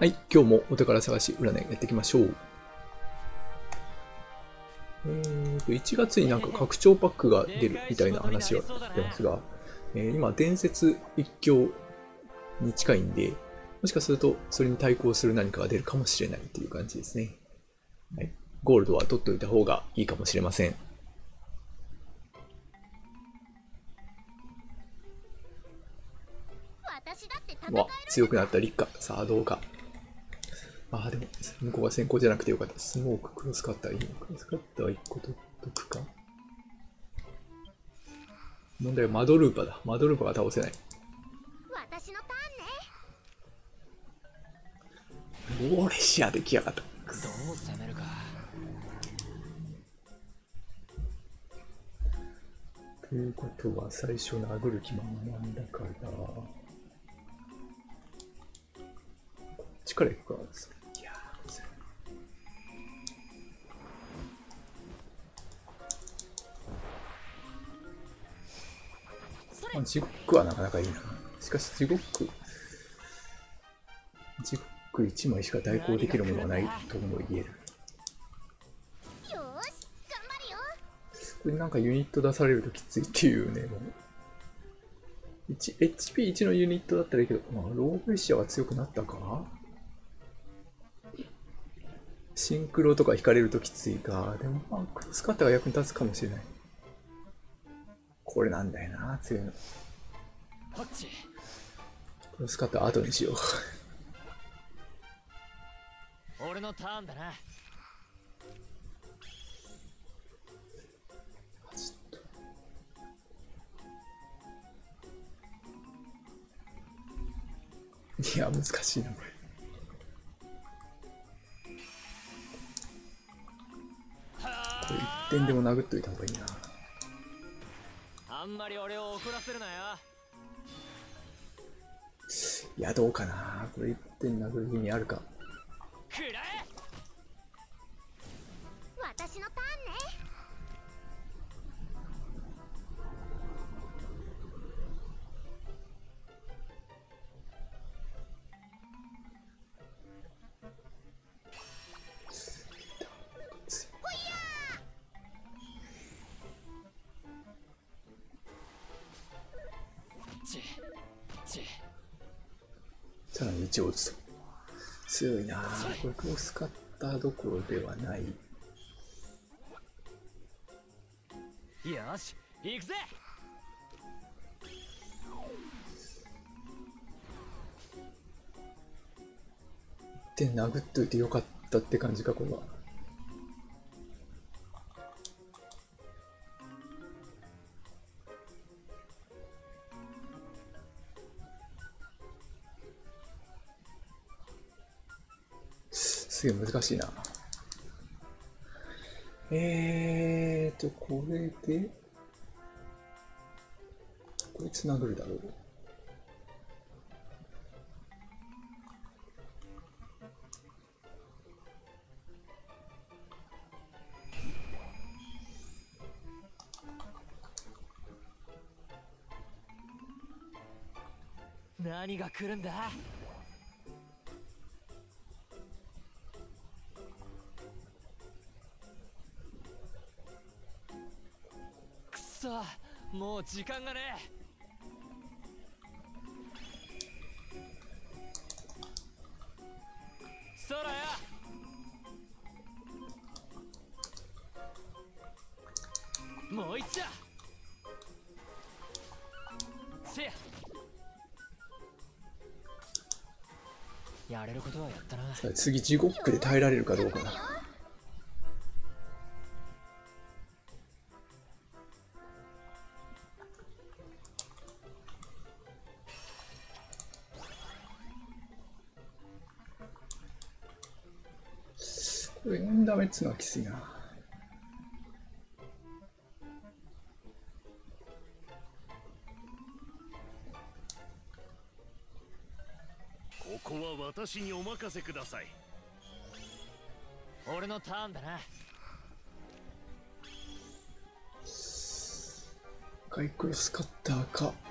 はい、今日もお宝探し占いやっていきましょう。えーと、1月になんか拡張パックが出るみたいな話は出ますが、えー今、伝説一強に近いんで、もしかするとそれに対抗する何かが出るかもしれないっていう感じですね。はい、ゴールドは取っておいた方がいいかもしれません。わ、強くなったリッカ。さあ、どうか。ああ、でも、向こうが先行じゃなくてよかった。スモーク、クロスカッター、いいのクロスカッター1個取っとくか。問題はマドルーパだ。マドルーパが倒せない。私のターンねオーレシアできやがった。どう攻めるかということは、最初殴る気満々なんだから、こっちから行くか。地獄はなかなかいいな。しかし地獄、地獄1枚しか代行できるものはないとも言える。よーし頑張るよこれなんかユニット出されるときついっていうね、もう。1 HP1 のユニットだったらいいけど、まあ、ローブレシアは強くなったか？シンクロとか引かれるときついか。でも、まあ、クロスカッターが役に立つかもしれない。これなんだよな、強いの。こっちクロスカッター後にしよう。俺のターンだないや、難しいな、これ。これ一点でも殴っといた方がいいな。あんまり俺を怒らせるなよいや、どうかな。これ一点殴る意味あるか。くらえ私のなこれクロスカッターどころではない。よし行くぜ一点殴っといてよかったって感じか、これは。すげえ難しいな。えーと、これで、こいつ殴るだろう。何が来るんだ？う時間がねえ。そらや。もう一丁せや。やれることはやったな。次、地獄で耐えられるかどうかな。つうのはきついな。ここは私にお任せください俺のターンだなスカッターか。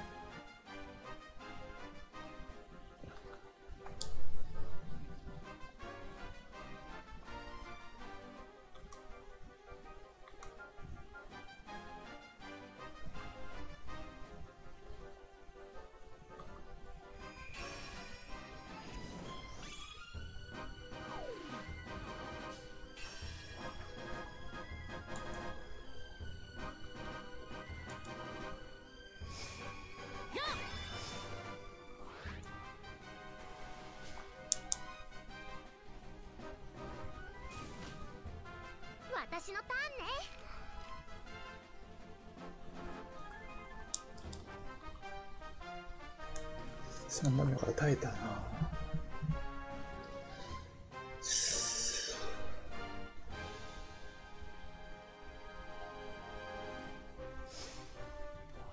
3番目から耐えたな。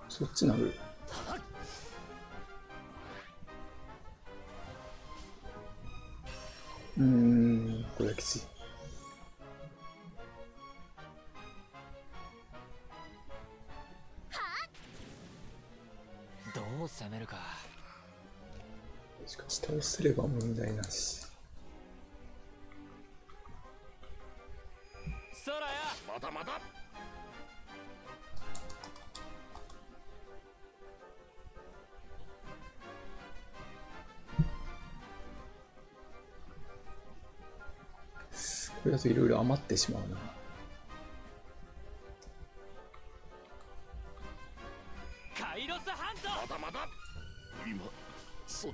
そっちなるれば問題なし。空や。まだまだこれだといろいろ余ってしまうな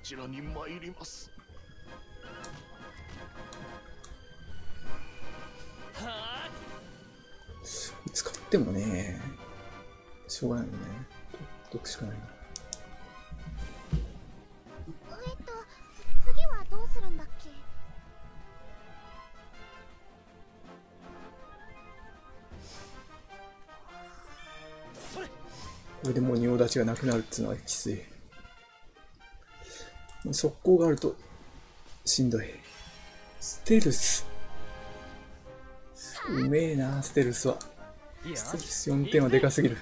ちらに参ります。はいつ買ってもねしょうがないよね。どっくしかないなえっと次はどうするんだっけ？これでもう仁王立ちがなくなるっていうのはきつい。速攻があるとしんどい。ステルス。うめえな、ステルスは。ステルス4点はでかすぎる。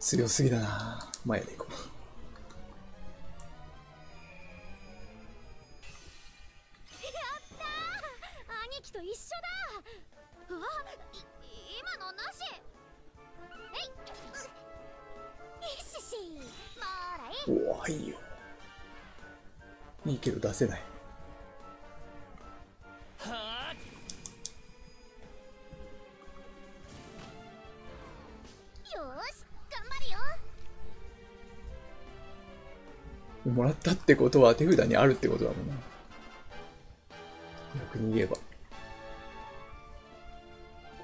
強すぎだな。前で行こう。もらいよ。いいけど出せない。はよーし頑張るよ。もらったってことは手札にあるってことだもんな。逆に言えば。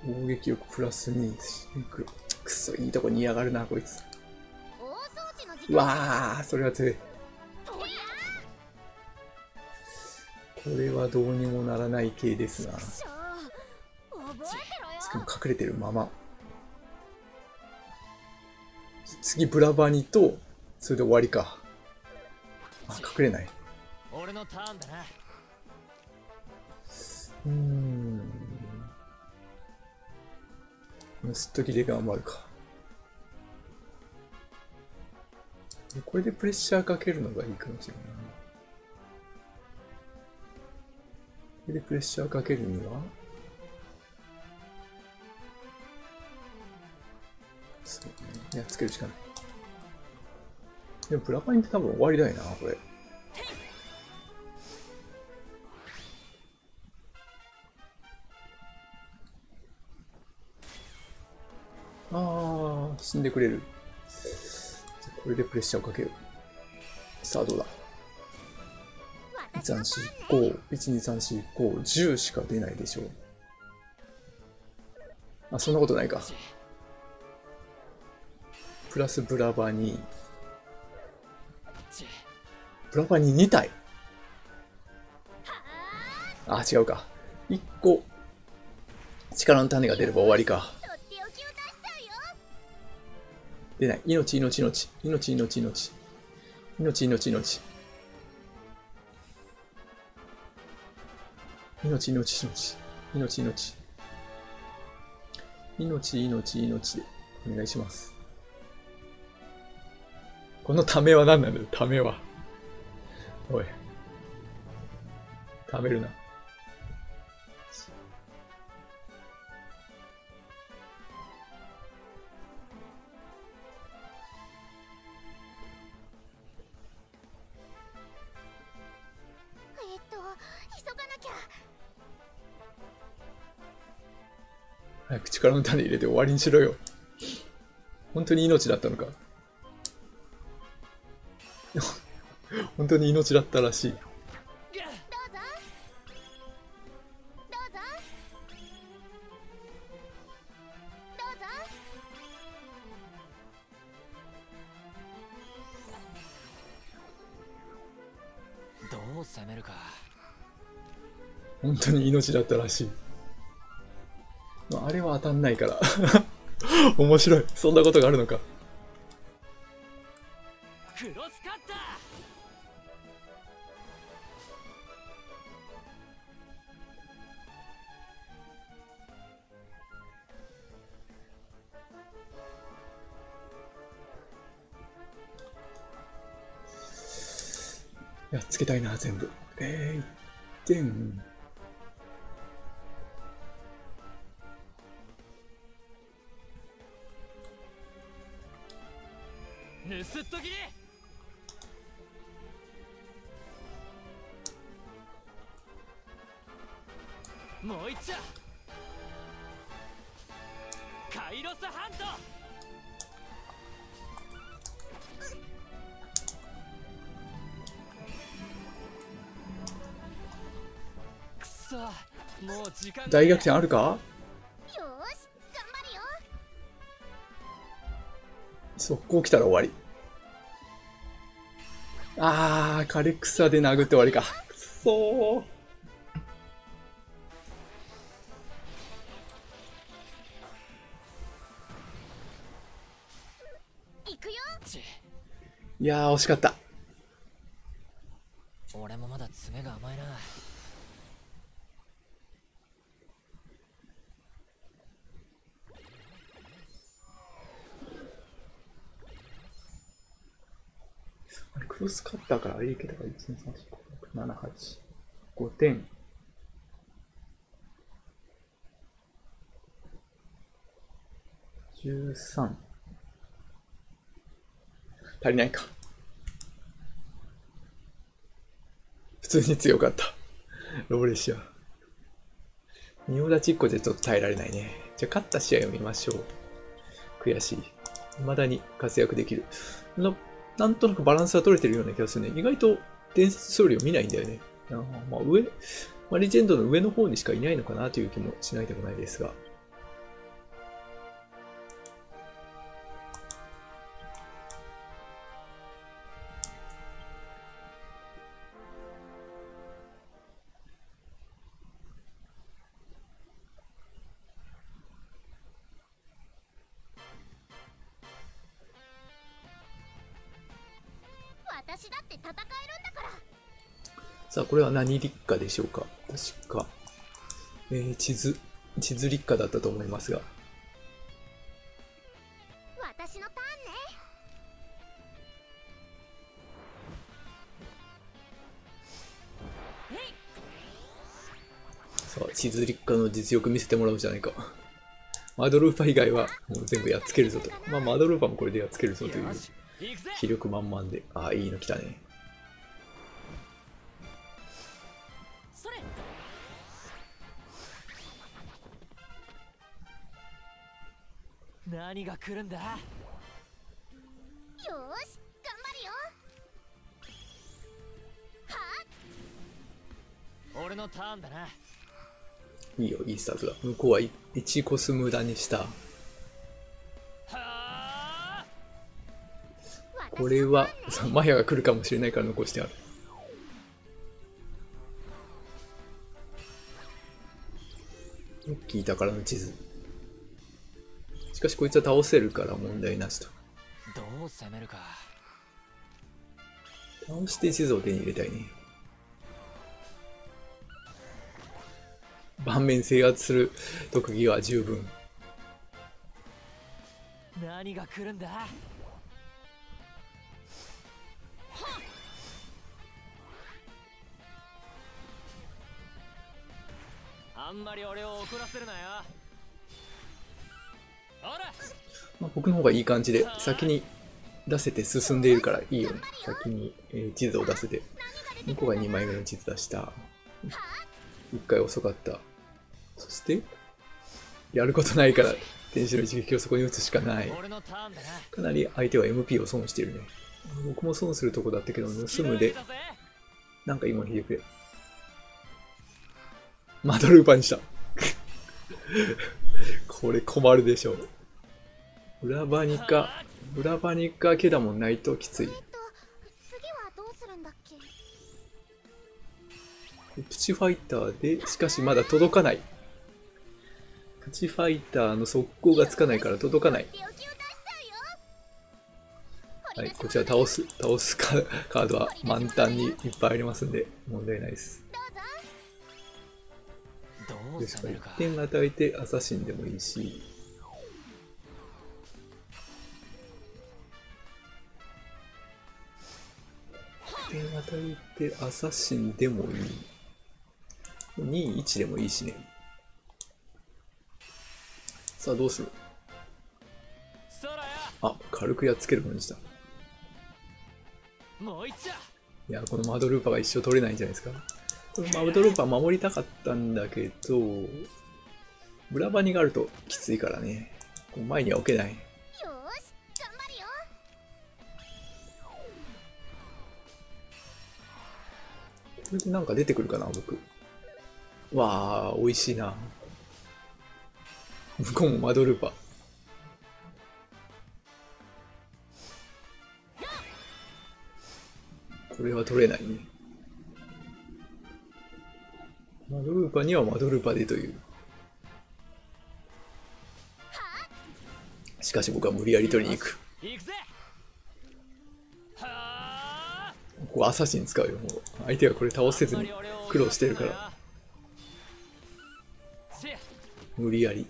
攻撃力プラス2シンクロくそいいとこに嫌がるなこいつうわーそれは強い。これはどうにもならない系ですな。ゃしかもよ隠れてるまま。次ブラバニとそれで終わりか。あ隠れない。俺のターンだな。うーん。すっときで頑張るか。これでプレッシャーかけるのがいいかもしれない。これでプレッシャーかけるにはそうね。やっつけるしかない。でもプラパニって多分終わりだよな、これ。ああ、死んでくれる。これでプレッシャーをかけよう。さあ、どうだ ?1、3、4、5、1、2、3、4、5、10しか出ないでしょう。あ、そんなことないか。プラスブラバに、ブラバに2体あ、違うか。1個、力の種が出れば終わりか。出ない。命、命、命。命、命、命。命、命、命。命、命、命。命、命。命、命、命命でお願いします。このためは何なんだよ、ためは。おい。ためるな。早く力の種入れて終わりにしろよ。本当に命だったのか。本当に命だったらしい。どう攻めるか本当に命だったらしい。まあ、あれは当たんないから。面白い。そんなことがあるのか。クロスカッタやっつけたいな、全部。えー、1点。ー盗っときもう一丁カイロスハント。くそ。もう時間が。大逆転あるか？よーし頑張るよ。速攻来たら終わり。あー、カレクサで殴って終わりか。くそー。行くよちいやー、惜しかった。俺もまだ爪が甘いなクロスカッターからあれいけたから、1、2、3、4、5、6、7、8、5点。13。足りないか。普通に強かった。ローレシア。仁王立ち1個じゃちょっと耐えられないね。じゃあ勝った試合を見ましょう。悔しい。未だに活躍できる。ななんとなくバランスが取れてるような気がするね。意外と伝説総理を見ないんだよね。あまあ上、まあ、レジェンドの上の方にしかいないのかなという気もしないでもないですが。さあ、これは何立夏でしょうか？確か、えー、地図、地図立夏だったと思いますが。私のターンねさあ、地図立夏の実力見せてもらおうじゃないか。マドルーパ以外はもう全部やっつけるぞと。まあ、マドルーパもこれでやっつけるぞという気力満々で。ああ、いいの来たね。何が来るんだ？よーし頑張るよは俺のターンだないいよ、いいスタートだ。向こうは1コス無駄にした。これは、さマヤが来るかもしれないから残してある。ロッキー宝の地図。しかしこいつは倒せるから問題なしと。どう攻めるか倒して地図を手に入れたいね。盤面制圧する特技は十分。何が来るんだあんまり俺を怒らせるなよまあ、僕の方がいい感じで先に出せて進んでいるからいいよね。先に、えー地図を出せて。向こうが2枚目の地図出した。1回遅かった。そして、やることないから、天使の一撃をそこに打つしかない。かなり相手は MP を損してるね。僕も損するとこだったけど、盗むで、なんか今引いてくれ。マドルーパーにした。これ困るでしょう。裏バニか、裏バニかケダモンないときついプチファイターで、しかしまだ届かない。プチファイターの速攻がつかないから届かない。はい、こちら倒す、倒すカカードは満タンにいっぱいありますんで、問題ないです。ですから攻めるか1点与えてアサシンでもいいし、1点与えてアサシンでもいい。2、1でもいいしね。さあ、どうする？あ、軽くやっつけるのにした。もう一丁いや、このマドルーパーが一生取れないんじゃないですか。こドルーパー守りたかったんだけど、裏バニがあるときついからね。こう前には置けない。これでなんか出てくるかな、僕。わあ、美味しいな。向こうもマドルーパー。これは取れないね。マドルーパーにはマドルーパーでという。しかし僕は無理やり取りに行く。ここアサシン使うよ、もう。相手がこれ倒せずに苦労してるから。無理やり。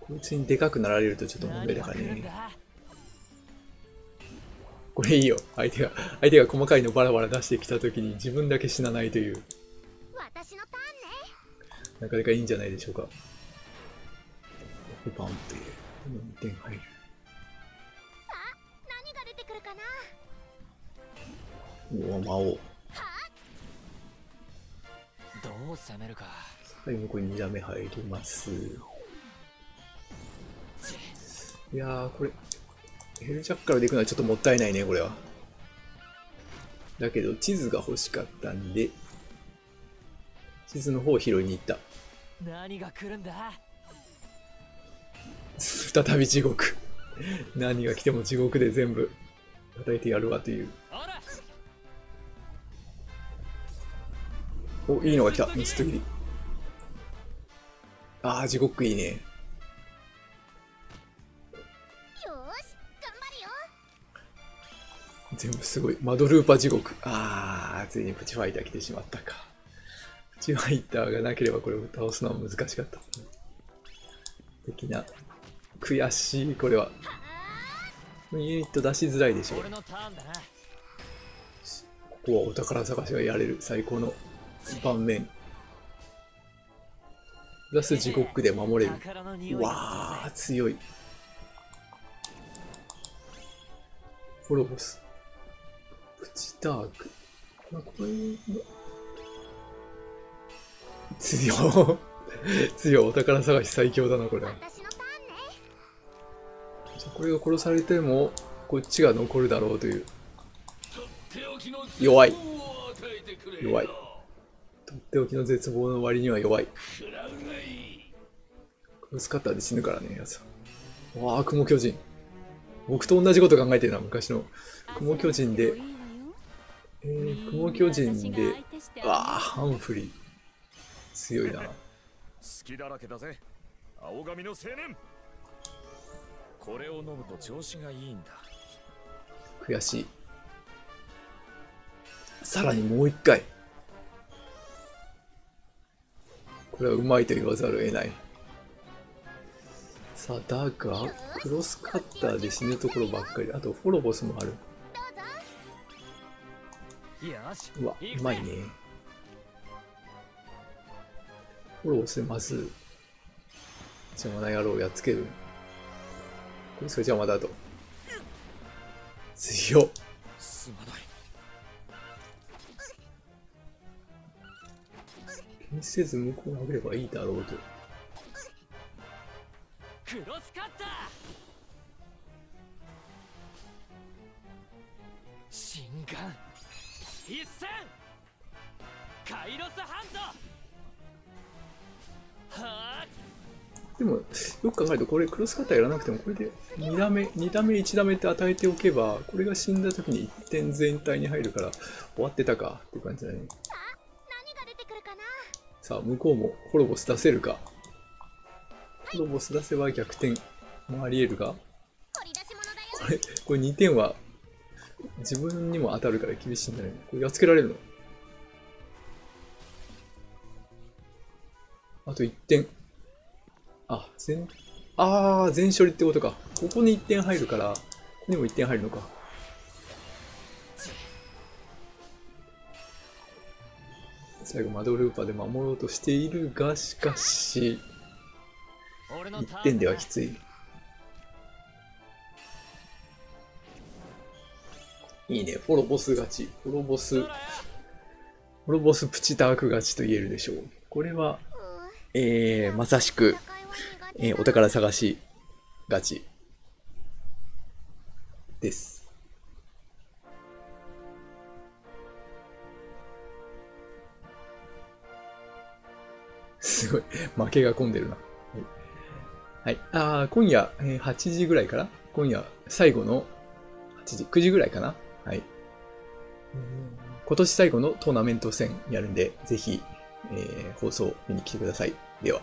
こいつにでかくなられるとちょっと問題だからね。これいいよ。相手が、相手が細かいのバラバラ出してきたときに自分だけ死なないという、私のターンねなかなかいいんじゃないでしょうか。バンって、4点入る。何が出てくるかな？うわ、魔王。どう攻めるかはい、向こうに2打目入ります。いやー、これ、ヘルジャッカルで行くのはちょっともったいないね、これは。だけど、地図が欲しかったんで、地図の方を拾いに行った。何が来るんだ？再び地獄。何が来ても地獄で全部叩いてやるわという。お、いいのが来た。三つとぎり。あー、地獄いいね。全部すごい。マドルーパ地獄。あー、ついにプチファイター来てしまったか。プチファイターがなければこれを倒すのは難しかった。的な。悔しい、これは。ユニット出しづらいでしょう。ここはお宝探しがやれる最高の盤面。プラス地獄で守れる。宝の匂いがわあ強い。フォロボス。プチダーク。まあ、これの強い。強い。お宝探し最強だな、これ。これが殺されても、こっちが残るだろうという。弱い。弱い。とっておきの絶望の割には弱い。クロスカッターで死ぬからね、やつは。わあ、雲巨人。僕と同じこと考えてるな、昔の。雲巨人で、えー、雲巨人で、わあ、ハンフリー。強いな。好きだらけだぜ青髪の青年これを飲むと調子がいいんだ悔しい。さらにもう一回。これはうまいと言わざるを得ない。さあ、だが、クロスカッターで死ぬところばっかり。あと、フォロボスもある。うわ、うまいね。フォロボスでまず、邪魔な野郎をやっつける。これそれ邪魔だと。強っ。すまない気にせず向こうを殴ればいいだろうと。よく考えると、これクロスカッターやらなくても、これで2ダメ、2ダメ、1ダメって与えておけば、これが死んだ時に1点全体に入るから、終わってたかっていう感じだね。さあ、向こうもホロボス出せるか。ホロボス出せば逆転もあり得るが、これ、これ2点は自分にも当たるから厳しいんだよね。これやっつけられるの？あと1点。あ、全、あー、全処理ってことか。ここに1点入るから、ここにも1点入るのか。最後、マドルーパーで守ろうとしているが、しかし、1俺のターン点ではきつい。いいね、フォロボス勝ち。フォロボス、フォロボスプチダーク勝ちと言えるでしょう。これは、えー、まさしく、えーお宝探し勝ちです。すごい、負けが込んでるな。はい。はい、あ今夜、えー8時ぐらいから？今夜、最後の8時、9時ぐらいかな？はい。今年最後のトーナメント戦やるんで、ぜひ、えー放送見に来てください。では。